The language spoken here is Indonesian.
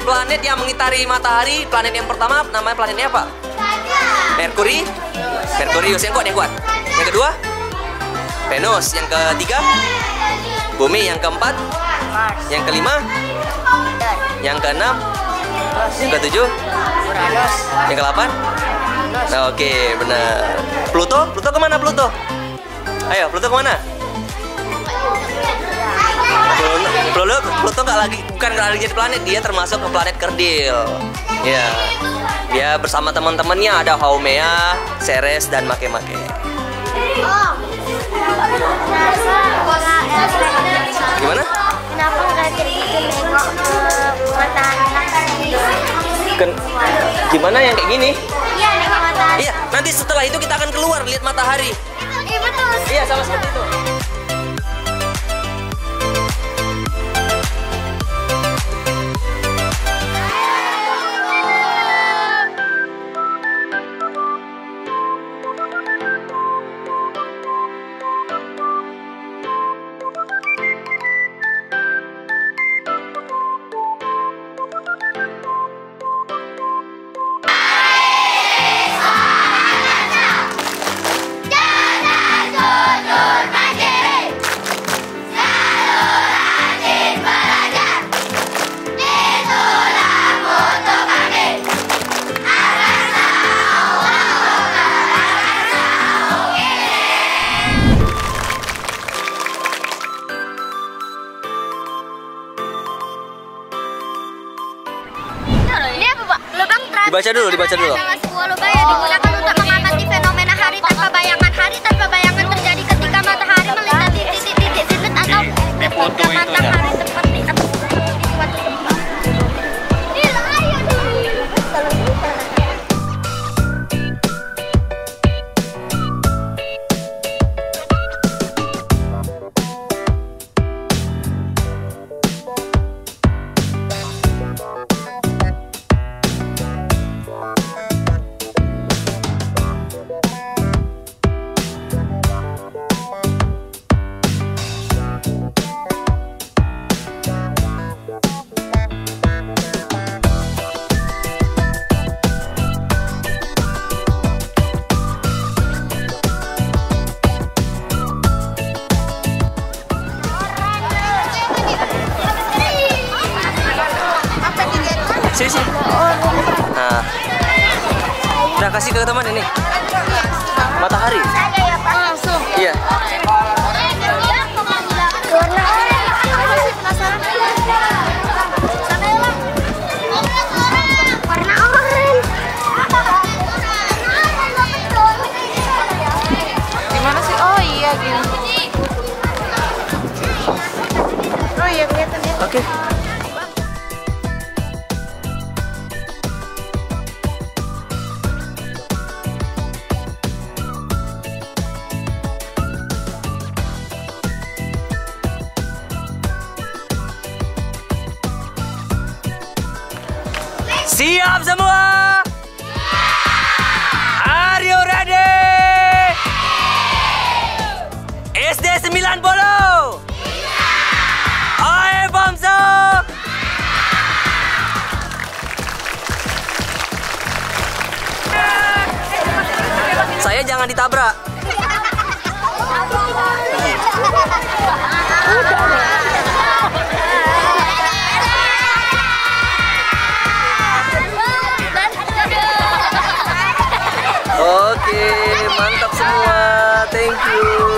Planet yang mengitari matahari, planet yang pertama namanya planetnya apa? Merkuri. Merkurius yang kuat, yang kuat. Yang kedua? Venus. Yang ketiga? Bumi. Yang keempat? Yang kelima? Yang keenam? Yang ketujuh? Yang kedelapan? Nah, Oke, benar. Pluto? Pluto ke mana Pluto? Ayo, Pluto ke mana? Pluto, Pluto, Pluto nggak lagi bukan nggak lagi jadi planet, dia termasuk ke planet kerdil. Ya, dia bersama teman-temannya ada Haumea, Ceres dan Make-Make. Gimana? Kenapa nggak nengok ke matahari langsung? Ken- gimana yang kayak gini? Iya nengok matahari. Iya, nanti setelah itu kita akan keluar lihat matahari. Iya betul. Iya, sama seperti itu. Dibaca dulu, dibaca dulu. Adalah sebuah lubang yang digunakan untuk mengamati fenomena hari tanpa bayangan. Hari tanpa bayangan terjadi ketika matahari melintasi titik-titik sudut atau ketika matahari Sini, sini. Nah. Udah kasih ke teman ini. Matahari. Ya? Langsung. Iya. Siap semua? Are you ready? SD 90 Mantap semua. Thank you.